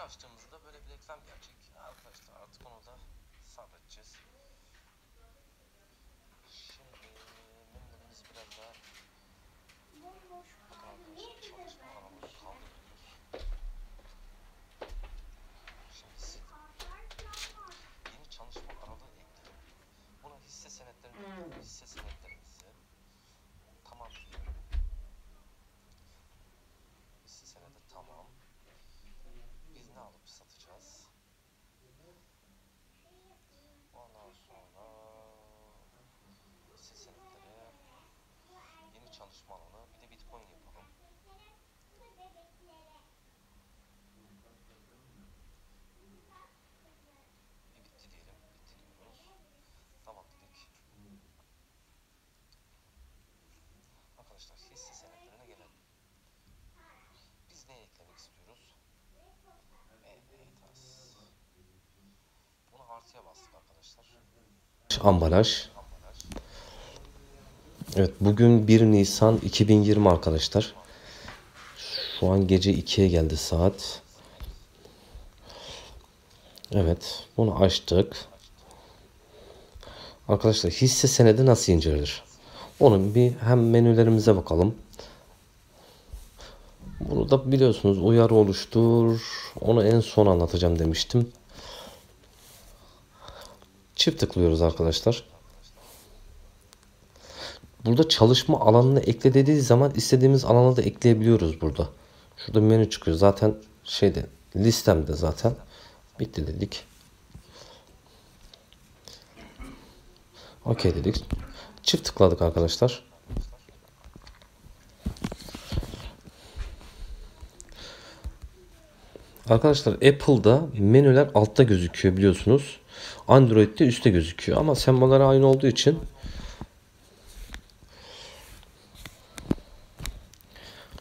açtığımızda böyle bir ekran gelecek. Arkadaşlar artık onu da sabredeceğiz. Şimdi menülerimiz biraz daha bakın arkadaşlar çalışma alanımızı kaldırıyoruz. Şimdi sil. Yeni çalışma aralığı ekledim. Buna hisse senetlerini hisse senetlerimizi tamam diyorum. Hisse senedi tamam. Biz ne alıp satacağız? Ondan sonra hisse senetleri yeni çalışma alanı bir de bitcoin yapalım. Bir bitti diyelim. Bitti diyoruz. Tamam dedik. Arkadaşlar hisse senetlerine gelelim. Biz ne eklemek istiyoruz? Evet, az. Bunu artıya Ambalaj. Evet bugün 1 Nisan 2020 arkadaşlar. Şu an gece 2'ye geldi saat. Evet bunu açtık. Arkadaşlar hisse senedi nasıl incelenir? Onun bir hem menülerimize bakalım. Bunu da biliyorsunuz uyarı oluştur. Onu en son anlatacağım demiştim. Çift tıklıyoruz arkadaşlar. Burada çalışma alanını ekle dediği zaman istediğimiz alanı da ekleyebiliyoruz burada. Şurada menü çıkıyor. Zaten şeyde listemde zaten. Bitti dedik. Okey dedik. Çift tıkladık arkadaşlar. Arkadaşlar Apple'da menüler altta gözüküyor biliyorsunuz. Android'de üstte gözüküyor ama semboller aynı olduğu için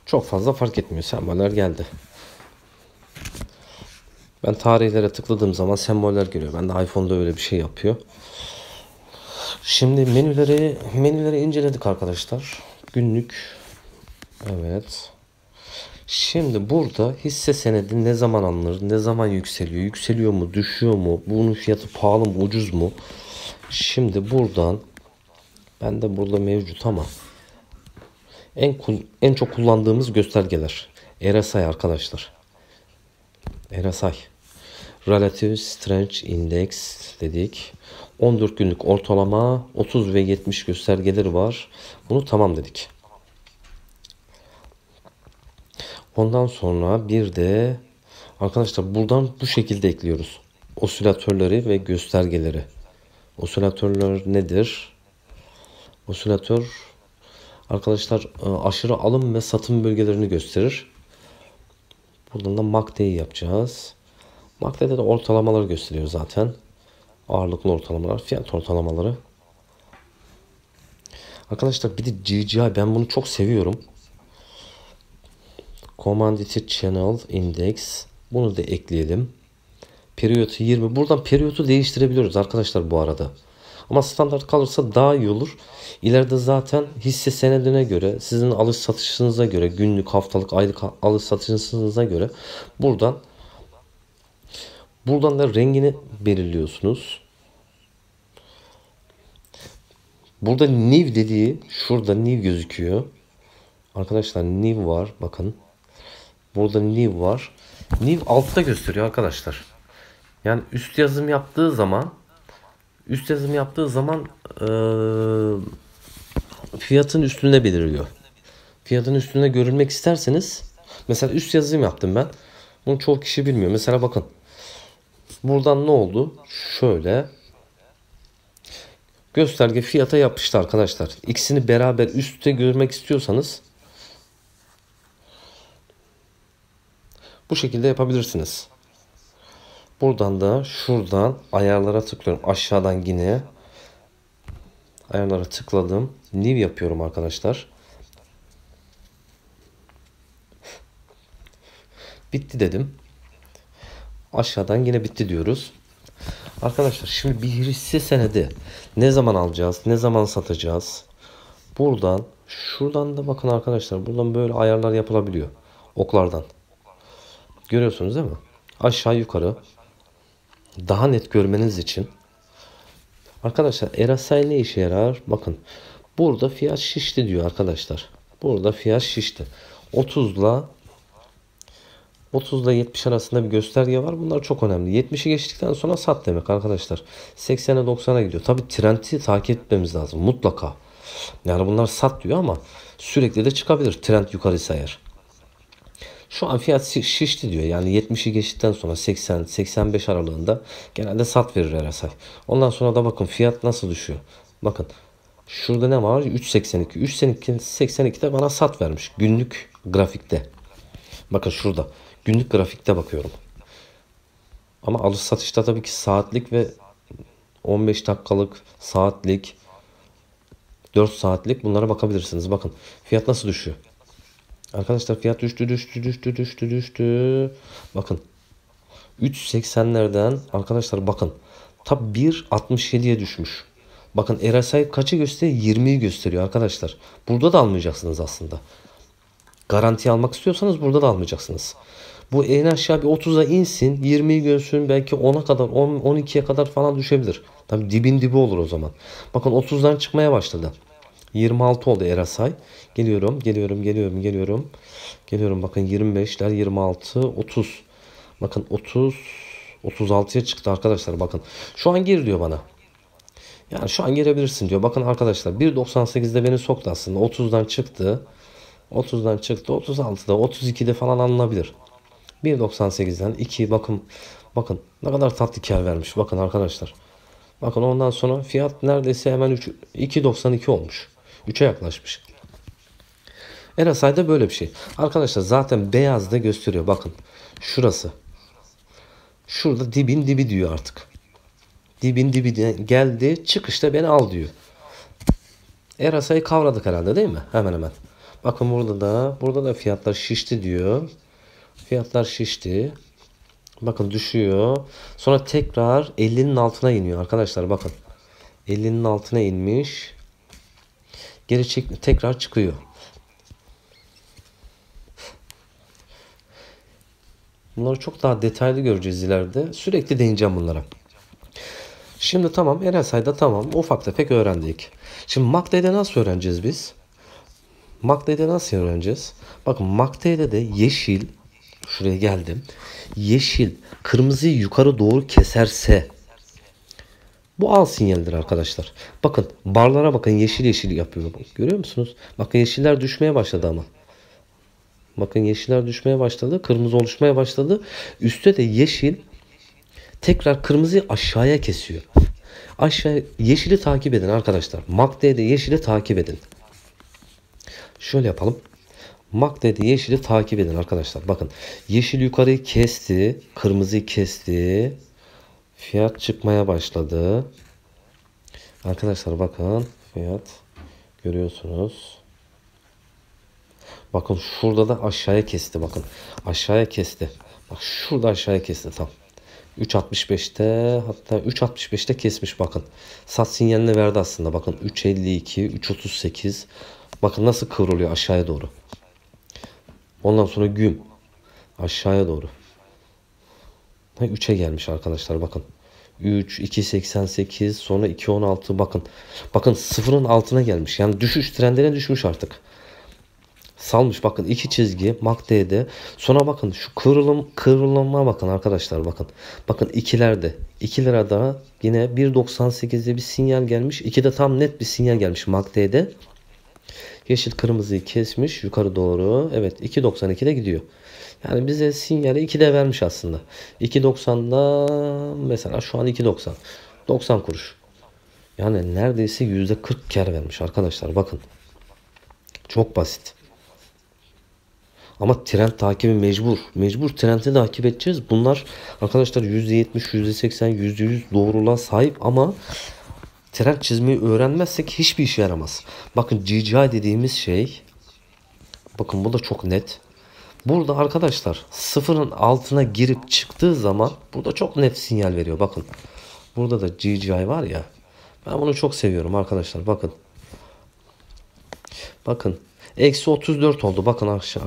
çok fazla fark etmiyor. Semboller geldi. Ben tarihlere tıkladığım zaman semboller geliyor. Ben de iPhone'da öyle bir şey yapıyor. Şimdi menüleri menüleri inceledik arkadaşlar. Günlük evet. Şimdi burada hisse senedi ne zaman alınır, ne zaman yükseliyor, yükseliyor mu, düşüyor mu, bunun fiyatı pahalı mı, ucuz mu? Şimdi buradan ben de burada mevcut ama en en çok kullandığımız göstergeler. RSI arkadaşlar. RSI. Relative Strength Index dedik. 14 günlük ortalama 30 ve 70 göstergeleri var. Bunu tamam dedik. Ondan sonra bir de arkadaşlar buradan bu şekilde ekliyoruz. Osilatörleri ve göstergeleri. Osilatörler nedir? Osilatör arkadaşlar e, aşırı alım ve satım bölgelerini gösterir. Buradan da MACD'yi yapacağız. MACD'de de ortalamaları gösteriyor zaten. Ağırlıklı ortalamalar, fiyat ortalamaları. Arkadaşlar bir de GGI ben bunu çok seviyorum. Commodity Channel Index. Bunu da ekleyelim. Periyotu 20. Buradan periyotu değiştirebiliyoruz arkadaşlar bu arada. Ama standart kalırsa daha iyi olur. İleride zaten hisse senedine göre, sizin alış satışınıza göre, günlük, haftalık, aylık alış satışınıza göre buradan buradan da rengini belirliyorsunuz. Burada new dediği şurada new gözüküyor. Arkadaşlar new var bakın. Burada new var. New altta gösteriyor arkadaşlar. Yani üst yazım yaptığı zaman üst yazım yaptığı zaman eee, fiyatın üstünde belirliyor. Fiyatın üstünde görülmek isterseniz mesela üst yazım yaptım ben. Bunu çoğu kişi bilmiyor. Mesela bakın. Buradan ne oldu? Şöyle gösterge fiyata yapıştı arkadaşlar. İkisini beraber üstte görmek istiyorsanız bu şekilde yapabilirsiniz. Buradan da şuradan ayarlara tıklıyorum. Aşağıdan yine ayarlara tıkladım. New yapıyorum arkadaşlar. Bitti dedim. Aşağıdan yine bitti diyoruz. Arkadaşlar şimdi bir hisse senedi ne zaman alacağız? Ne zaman satacağız? Buradan şuradan da bakın arkadaşlar buradan böyle ayarlar yapılabiliyor. Oklardan. Görüyorsunuz değil mi? aşağı yukarı daha net görmeniz için arkadaşlar RSI ne işe yarar? Bakın burada fiyat şişti diyor arkadaşlar. Burada fiyat şişti. 30 ile 30 ile 70 arasında bir gösterge var. Bunlar çok önemli. 70'i geçtikten sonra sat demek arkadaşlar. 80'e 90'a gidiyor. Tabi trendi takip etmemiz lazım mutlaka. Yani bunlar sat diyor ama sürekli de çıkabilir trend yukarıysa eğer. Şu an fiyat şi- şişti diyor. Yani 70'i geçtikten sonra 80-85 aralığında genelde sat verir RSI. Ondan sonra da bakın fiyat nasıl düşüyor. Bakın şurada ne var? 3.82. 3.82'de bana sat vermiş. Günlük grafikte. Bakın şurada. Günlük grafikte bakıyorum. Ama alış satışta tabii ki saatlik ve 15 dakikalık, saatlik, 4 saatlik bunlara bakabilirsiniz. Bakın fiyat nasıl düşüyor. Arkadaşlar fiyat düştü düştü düştü düştü düştü. Bakın 3.80'lerden arkadaşlar bakın tabi 1.67'ye düşmüş. Bakın RSI kaçı gösteriyor? 20'yi gösteriyor arkadaşlar. Burada da almayacaksınız aslında. Garanti almak istiyorsanız burada da almayacaksınız. Bu en aşağı bir 30'a insin, 20'yi görsün, belki 10'a kadar, 10, 12'ye kadar falan düşebilir. Tabi dibin dibi olur o zaman. Bakın 30'dan çıkmaya başladı. 26 oldu RSI. Geliyorum, geliyorum, geliyorum, geliyorum. Geliyorum bakın 25'ler, 26, 30. Bakın 30, 36'ya çıktı arkadaşlar bakın. Şu an gir diyor bana. Yani şu an girebilirsin diyor. Bakın arkadaşlar 1.98'de beni soktu aslında. 30'dan çıktı. 30'dan çıktı. 36'da 32'de falan alınabilir. 1.98'den 2 bakın bakın ne kadar tatlı kar vermiş. Bakın arkadaşlar. Bakın ondan sonra fiyat neredeyse hemen 3 2.92 olmuş. 3'e yaklaşmış. RSI'de böyle bir şey. Arkadaşlar zaten beyazda gösteriyor. Bakın şurası. Şurada dibin dibi diyor artık. Dibin dibi geldi. Çıkışta beni al diyor. RSI'yi kavradık herhalde değil mi? Hemen hemen. Bakın burada da burada da fiyatlar şişti diyor. Fiyatlar şişti. Bakın düşüyor. Sonra tekrar 50'nin altına iniyor arkadaşlar bakın. 50'nin altına inmiş. Geri çek tekrar çıkıyor. Bunları çok daha detaylı göreceğiz ileride. Sürekli değineceğim bunlara. Şimdi tamam RSI'da tamam ufak tefek öğrendik. Şimdi MACD'de nasıl öğreneceğiz biz? MACD'de nasıl öğreneceğiz? Bakın MACD'de de yeşil şuraya geldim. Yeşil kırmızıyı yukarı doğru keserse bu al sinyaldir arkadaşlar. Bakın barlara bakın yeşil yeşil yapıyor. Görüyor musunuz? Bakın yeşiller düşmeye başladı ama. Bakın yeşiller düşmeye başladı. Kırmızı oluşmaya başladı. Üstte de yeşil tekrar kırmızıyı aşağıya kesiyor. Aşağı yeşili takip edin arkadaşlar. MACD'de yeşili takip edin. Şöyle yapalım. MACD'de yeşili takip edin arkadaşlar. Bakın yeşil yukarıyı kesti. Kırmızıyı kesti. Fiyat çıkmaya başladı. Arkadaşlar bakın fiyat görüyorsunuz. Bakın şurada da aşağıya kesti bakın. Aşağıya kesti. Bak şurada aşağıya kesti tam. 3.65'te hatta 3.65'te kesmiş bakın. Sat sinyalini verdi aslında. Bakın 3.52, 3.38. Bakın nasıl kıvrılıyor aşağıya doğru. Ondan sonra güm aşağıya doğru. 3'e gelmiş arkadaşlar bakın. 3, 2.88 sonra 2.16 bakın. Bakın sıfırın altına gelmiş. Yani düşüş trendine düşmüş artık. Salmış bakın iki çizgi MACD'de. Sonra bakın şu kıvrılım kıvrılıma bakın arkadaşlar bakın. Bakın ikilerde. 2 lirada yine 1.98'de bir sinyal gelmiş. 2'de tam net bir sinyal gelmiş MACD'de. Yeşil kırmızıyı kesmiş yukarı doğru. Evet 2.92'de gidiyor. Yani bize sinyali 2'de vermiş aslında. 2.90'da mesela şu an 2.90. 90 kuruş. Yani neredeyse %40 kar vermiş arkadaşlar bakın. Çok basit. Ama trend takibi mecbur. Mecbur trendi takip edeceğiz. Bunlar arkadaşlar %70, %80, %100 doğruluğa sahip ama trend çizmeyi öğrenmezsek hiçbir işe yaramaz. Bakın GGI dediğimiz şey bakın bu da çok net. Burada arkadaşlar sıfırın altına girip çıktığı zaman burada çok net sinyal veriyor. Bakın burada da GGI var ya ben bunu çok seviyorum arkadaşlar bakın. Bakın eksi 34 oldu bakın arkadaşlar.